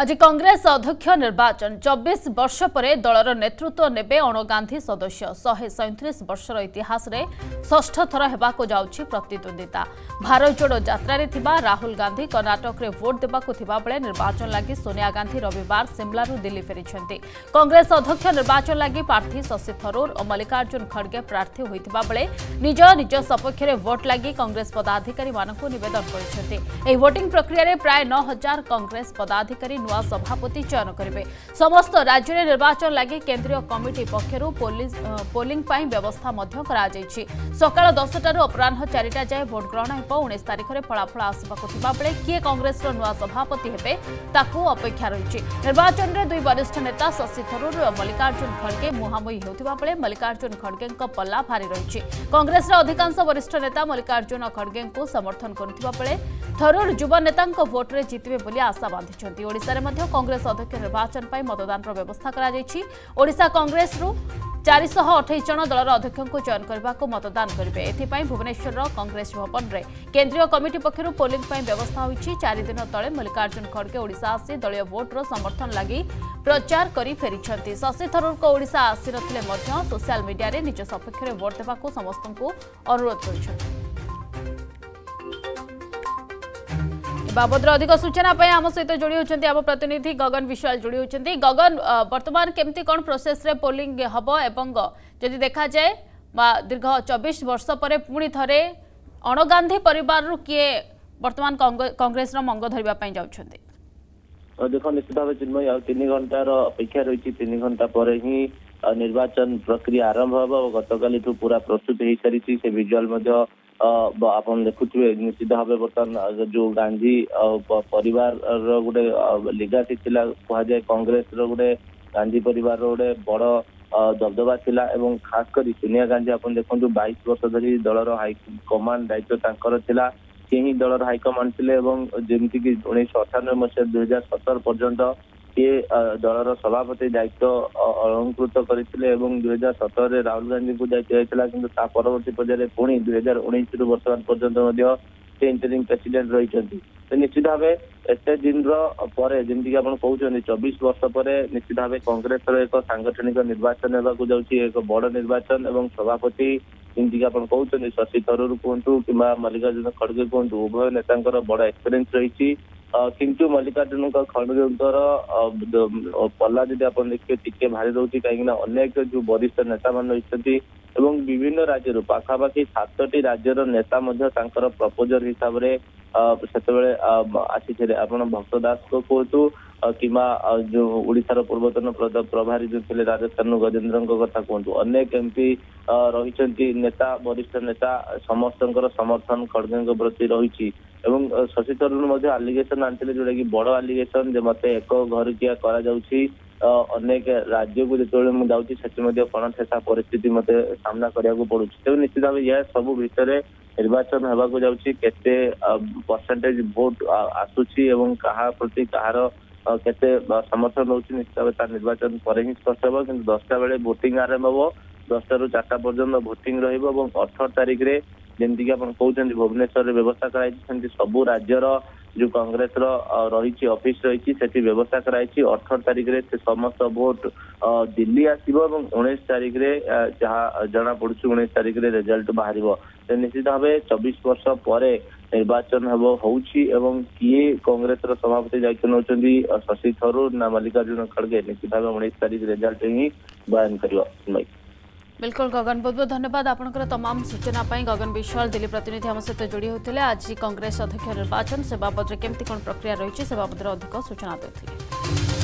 আজি কংগ্রেস অধ্যক্ষ নির্বাচন চব্বিশ বর্ষ পরে দলর নেতৃত্ব নেবে অণগান্ধী সদস্য শহে সৈত্রিশ বর্ষর ইতিহাসে ষষ্ঠ থর হওয়ার যাচ্ছে প্রতিদ্বন্দ্বিতা ভারত জোড়ো যাত্রায় রাহুল গান্ধী কর্ণাটকরে ভোট দেওয়া বেড়ে নির্বাচন লাগি সোনিয়া গান্ধী রবিবার সিমলারু দিল্লি ফেছেন কংগ্রেস অধ্যক্ষ নির্বাচন লাগি প্রার্থী শশী থরুর ও মল্লিকার্জুন খড়গে প্রার্থী হয়ে নিজ নিজ সপক্ষের ভোট লাগি কংগ্রেস পদাধিকারী নিবেদন করেছেন এই ভোটিং প্রক্রিয়ায় প্রায় ন হাজার কংগ্রেস পদাধিকারী नुआ सभापति चयन करेंगे समस्त राज्य में निर्वाचन लगे केन्द्रीय कमिटी पक्ष पोलिंग व्यवस्था सका दसटू अपराह चारिटा जाए भोट ग्रहण होने तारीख में फलाफल आसपा किए कंग्रेस नुआ सभापति अपेक्षा रही निर्वाचन में दुई वरिष्ठ नेता शशि थरूर और मल्लिकार्जुन खड़गे मुहांमुही होता मल्लिकार्जुन खड़गे पल्ला भारी रही कंग्रेस अधिकांश वरिष्ठ नेता मल्लिकार्जुन खड़गे समर्थन करुवा बेले थरूर युवनेता भोट्रे जितने आशा बांधिंटा ରାସ୍ତାରେ ମଧ୍ୟ କଂଗ୍ରେସ ଅଧ୍ୟକ୍ଷ ନିର୍ବାଚନ ପାଇଁ ମତଦାନର ବ୍ୟବସ୍ଥା କରାଯାଇଛି ଓଡ଼ିଶା କଂଗ୍ରେସରୁ ଚାରିଶହ ଅଠେଇଶ ଜଣ ଦଳର ଅଧ୍ୟକ୍ଷଙ୍କୁ ଚୟନ କରିବାକୁ ମତଦାନ କରିବେ ଏଥିପାଇଁ ଭୁବନେଶ୍ୱରର କଂଗ୍ରେସ ଭବନରେ କେନ୍ଦ୍ରୀୟ କମିଟି ପକ୍ଷରୁ ପୋଲିଂ ପାଇଁ ବ୍ୟବସ୍ଥା ହୋଇଛି ଚାରିଦିନ ତଳେ ମଲ୍ଲିକାର୍ଜୁନ ଖଡ଼ଗେ ଓଡ଼ିଶା ଆସି ଦଳୀୟ ଭୋଟର ସମର୍ଥନ ଲାଗି ପ୍ରଚାର କରି ଫେରିଛନ୍ତି ଶଶି ଥରୁରଙ୍କ ଓଡ଼ିଶା ଆସିନଥିଲେ ମଧ୍ୟ ସୋସିଆଲ ମିଡିଆରେ ନିଜ ସପକ୍ଷରେ ଭୋଟ ଦେବାକୁ ସମସ୍ତଙ୍କୁ ଅନୁରୋଧ କରିଛନ୍ତି বাবদর অধিক সূচনা আম সহ যোড়ি হচ্ছেন আম প্রতিনিধি গগন বিশ্বাল যোড়ি হচ্ছেন গগন বর্তমান কেমতি কোণ প্রোসেসে পোলিং হব এবং যদি দেখা যায় বা দীর্ঘ চবিশ বর্ষ পরে পুঁ থরে অণগান্ধী পরিবার কিয়ে বর্তমান কংগ্রেসর মঙ্গ ধরা যাচ্ছেন দেখ নিশ্চিত ভাবে চিন্ময় আর তিন ঘন্টার অপেক্ষা রয়েছে তিন ঘন্টা পরে হি নির্বাচন প্রক্রিয়া আরম্ভ হব গতকালিঠু পুরা প্রস্তুত হয়ে সারিছি সে ভিজুয়াল মধ্যে ଆପଣ ଦେଖୁଥିବେ ନିଶ୍ଚିତ ଭାବେ ବର୍ତ୍ତମାନ ଯୋଉ ଗାନ୍ଧୀ ପରିବାରର ଗୋଟେ ଲିଗାସି ଥିଲା କୁହାଯାଏ କଂଗ୍ରେସର ଗୋଟେ ଗାନ୍ଧୀ ପରିବାରର ଗୋଟେ ବଡ ଦବଦବା ଥିଲା ଏବଂ ଖାସ କରି ସୋନିଆ ଗାନ୍ଧୀ ଆପଣ ଦେଖନ୍ତୁ ବାଇଶ ବର୍ଷ ଧରି ଦଳର ହାଇ କମାଣ୍ଡ ଦାୟିତ୍ୱ ତାଙ୍କର ଥିଲା ସେ ହିଁ ଦଳର ହାଇକମାଣ୍ଡ ଥିଲେ ଏବଂ ଯେମିତିକି ଉଣେଇଶହ ଅଠାନବେ ମସିହା ଦୁଇ ହଜାର ସତର ପର୍ଯ୍ୟନ୍ତ ସିଏ ଦଳର ସଭାପତି ଦାୟିତ୍ୱ ଅଳଙ୍କୃତ କରିଥିଲେ ଏବଂ ଦୁଇ ହଜାର ସତରରେ ରାହୁଲ ଗାନ୍ଧୀଙ୍କୁ ଦାୟିତ୍ଵ ଦିଆଯାଇଥିଲା କିନ୍ତୁ ତା ପରବର୍ତ୍ତୀ ପର୍ଯ୍ୟାୟରେ ପୁଣି ଦୁଇ ହଜାର ଉଣେଇଶରୁ ବର୍ତ୍ତମାନ ପର୍ଯ୍ୟନ୍ତ ମଧ୍ୟ ସେ ଇଣ୍ଟରିଂ ପ୍ରେସିଡେଣ୍ଟ ରହିଛନ୍ତି ସେ ନିଶ୍ଚିତ ଭାବେ ଏତେ ଦିନର ପରେ ଯେମିତିକି ଆପଣ କହୁଛନ୍ତି ଚବିଶ ବର୍ଷ ପରେ ନିଶ୍ଚିତ ଭାବେ କଂଗ୍ରେସର ଏକ ସାଙ୍ଗଠନିକ ନିର୍ବାଚନ ହେବାକୁ ଯାଉଛି ଏକ ବଡ ନିର୍ବାଚନ ଏବଂ ସଭାପତି ଯେମିତିକି ଆପଣ କହୁଛନ୍ତି ଶଶି ଥରୁର କୁହନ୍ତୁ କିମ୍ବା ମଲ୍ଲିକାର୍ଜୁନ ଖଡଗେ କୁହନ୍ତୁ ଉଭୟ ନେତାଙ୍କର ବଡ ଏକ୍ସପେରିଏନ୍ସ ରହିଛି କିନ୍ତୁ ମଲ୍ଲିକାର୍ଜୁନଙ୍କ ଖଡଗେଙ୍କର ପଲ୍ଲା ଯଦି ଆପଣ ଦେଖିବେ ଟିକେ ଭାରି ରହୁଛି କାହିଁକି ନା ଅନେକ ଯୋଉ ବରିଷ୍ଠ ନେତାମାନେ ରହିଛନ୍ତି ଏବଂ ବିଭିନ୍ନ ରାଜ୍ୟରୁ ପାଖାପାଖି ସାତଟି ରାଜ୍ୟର ନେତା ମଧ୍ୟ ତାଙ୍କର ପ୍ରପୋଜର ହିସାବରେ ସେତେବେଳେ ଆସିଥିଲେ ଆପଣ ଭକ୍ତ ଦାସଙ୍କୁ କୁହନ୍ତୁ କିମ୍ବା ଯୋଉ ଓଡିଶାର ପୂର୍ବତନ ପ୍ରଭାରୀ ଯୋଉ ଥିଲେ ରାଜସ୍ଥାନରୁ ଗଜେନ୍ଦ୍ରଙ୍କ କଥା କୁହନ୍ତୁ ଅନେକ ଏମିତି ରହିଛନ୍ତି ନେତା ବରିଷ୍ଠ ନେତା ସମସ୍ତଙ୍କର ସମର୍ଥନ ଖଡଗେଙ୍କ ପ୍ରତି ରହିଛି ଏବଂ ଶଶୀ ତରୁଣ ମଧ୍ୟ ଆଲିଗେସନ ଆଣିଥିଲେ ଯୋଉଟା କି ବଡ ଆଲିଗେସନ ଯେ ମତେ ଏକ ଘରକିଆ କରାଯାଉଛି ଅନେକ ରାଜ୍ୟକୁ ଯେତେବେଳେ ମୁଁ ଯାଉଛି ସେଠି ମଧ୍ୟ କଣ ଠେସା ପରିସ୍ଥିତି ମତେ ସାମ୍ନା କରିବାକୁ ପଡୁଛି ତେଣୁ ନିଶ୍ଚିତ ଭାବେ ଏହା ସବୁ ଭିତରେ ନିର୍ବାଚନ ହେବାକୁ ଯାଉଛି କେତେ ପରସେଣ୍ଟେଜ ଭୋଟ ଆସୁଛି ଏବଂ କାହା ପ୍ରତି କାହାର କେତେ ସମର୍ଥନ ରହୁଛି ନିଶ୍ଚିତ ଭାବେ ତା ନିର୍ବାଚନ ପରେ ହିଁ ସ୍ପଷ୍ଟ ହେବ କିନ୍ତୁ ଦଶଟା ବେଳେ ଭୋଟିଂ ଆରମ୍ଭ ହେବ ଦଶଟାରୁ ଚାରିଟା ପର୍ଯ୍ୟନ୍ତ ଭୋଟିଂ ରହିବ ଏବଂ ଅଠର ତାରିଖରେ ଯେମିତିକି ଆପଣ କହୁଛନ୍ତି ଭୁବନେଶ୍ୱରରେ ବ୍ୟବସ୍ଥା କରାଯାଇଛି ସେମିତି ସବୁ ରାଜ୍ୟର जो कांग्रेस रही अफिश रही व्यवस्था कराई अठर तारिख में समस्त भोट दिल्ली आसब और उन्नीस तारिख में जहाँ जना पड़ उन्नीस तारीख में रेजल्ट बाहर से निश्चित भाव चबीस वर्ष पर निर्वाचन हम एवं किए कंग्रेस सभापति दायित्व नौ शशि थरूर ना मल्लिकार्जुन खड़गे निश्चित भाव उन्नीस तारीख रेजल्ट ही बयान कर बिल्कुल गगन बहुत बहुत धन्यवाद आपंकर तमाम सूचना गगन विश्वाल दिल्ली प्रतिनिधि आम सहित जोड़ी होते आज कंग्रेस अध्यक्ष निर्वाचन से बाबद केमती कौन प्रक्रिया रही से बाबद अधिक सूचना देते